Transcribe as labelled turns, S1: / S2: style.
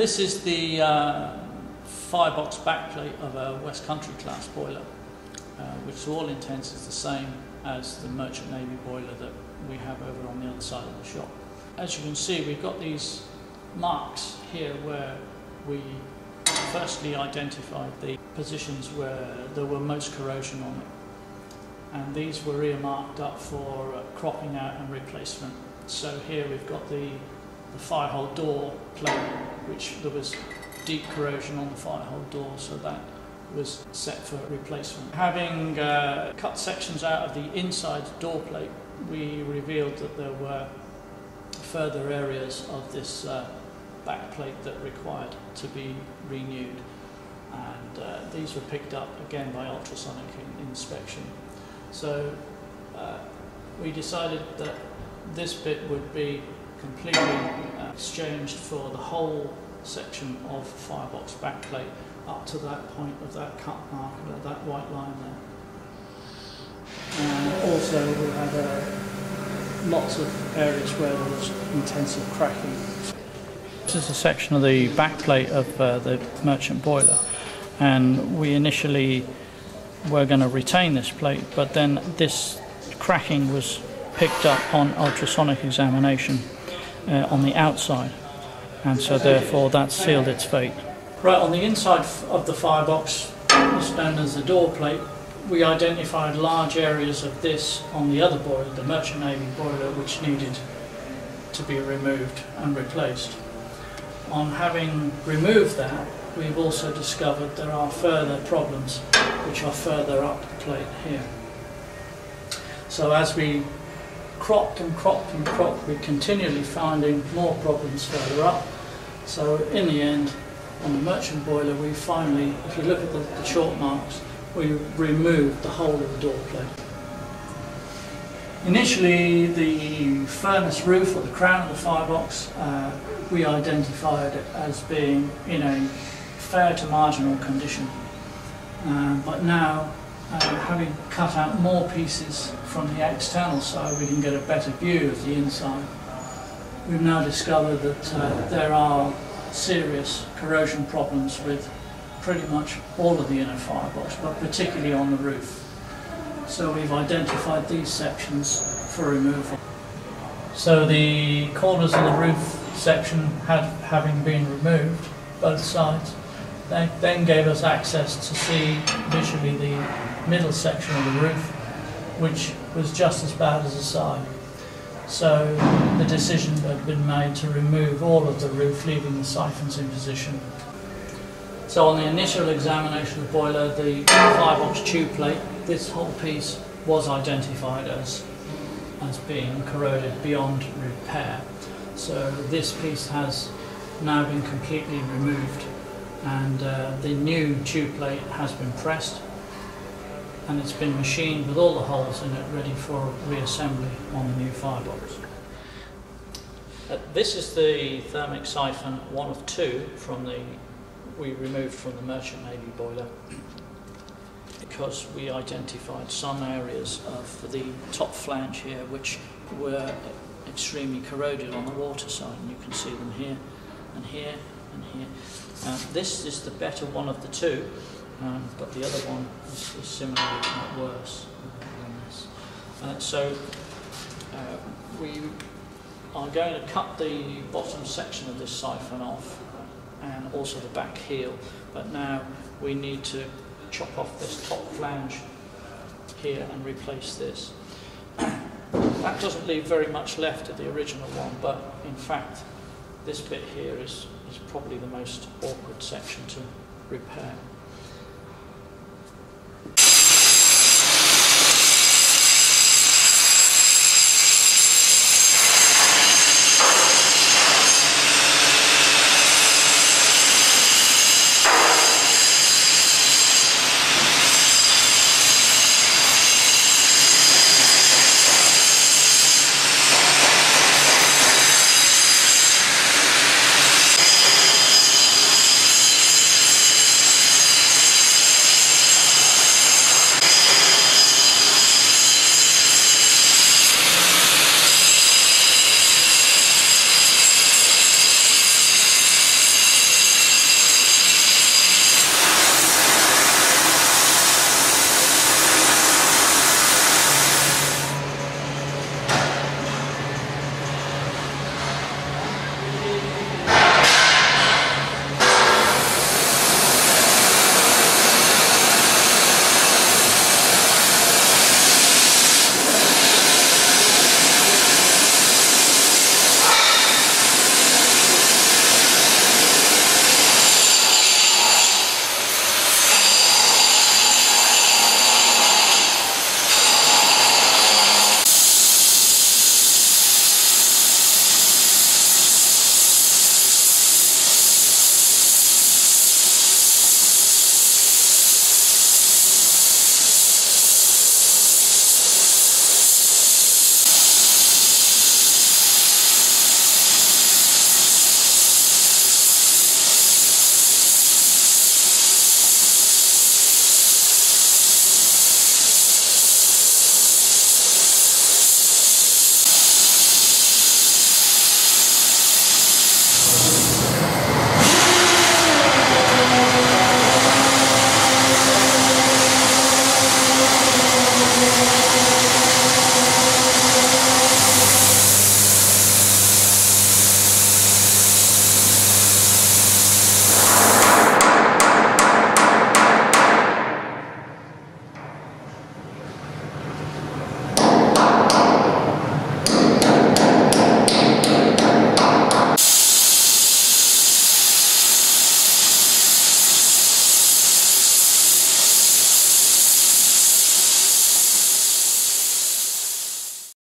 S1: This is the uh, firebox backplate of a West Country class boiler, uh, which to all intents is the same as the Merchant Navy boiler that we have over on the other side of the shop. As you can see, we've got these marks here where we firstly identified the positions where there were most corrosion on it. And these were earmarked up for uh, cropping out and replacement. So here we've got the, the firehole door plate, which there was deep corrosion on the firehole door, so that was set for replacement. Having uh, cut sections out of the inside door plate, we revealed that there were further areas of this uh, back plate that required to be renewed. And uh, these were picked up again by ultrasonic in inspection. So uh, we decided that this bit would be completely uh, exchanged for the whole section of firebox backplate up to that point of that cut mark, that white line there. And also we had uh, lots of areas where there was intensive cracking. This is a section of the backplate of uh, the merchant boiler and we initially were going to retain this plate but then this cracking was picked up on ultrasonic examination uh, on the outside and so therefore that sealed its fate. Right on the inside of the firebox, what's known as the door plate, we identified large areas of this on the other boiler, the Merchant Navy boiler, which needed to be removed and replaced. On having removed that, we've also discovered there are further problems which are further up the plate here. So as we cropped and cropped and cropped, we're continually finding more problems further up. So in the end, on the merchant boiler, we finally, if you look at the, the chalk marks, we removed the whole of the door plate. Initially, the furnace roof or the crown of the firebox, uh, we identified it as being in a fair to marginal condition. Uh, but now, uh, having cut out more pieces from the external side, we can get a better view of the inside. We've now discovered that uh, there are serious corrosion problems with pretty much all of the inner firebox, but particularly on the roof. So we've identified these sections for removal. So the corners of the roof section had, having been removed, both sides, they then gave us access to see visually the middle section of the roof, which was just as bad as the side. So the decision had been made to remove all of the roof, leaving the siphons in position. So on the initial examination of the boiler, the firebox tube plate, this whole piece was identified as, as being corroded beyond repair. So this piece has now been completely removed and uh, the new tube plate has been pressed and it's been machined with all the holes in it ready for reassembly on the new firebox. Uh, this is the thermic siphon, one of two from the we removed from the Merchant Navy boiler because we identified some areas of the top flange here which were extremely corroded on the water side and you can see them here and here and here. Uh, this is the better one of the two um, but the other one is, is similarly, if not worse than this. Uh, so uh, we are going to cut the bottom section of this siphon off and also the back heel, but now we need to chop off this top flange here and replace this. that doesn't leave very much left of the original one, but in fact this bit here is, is probably the most awkward section to repair.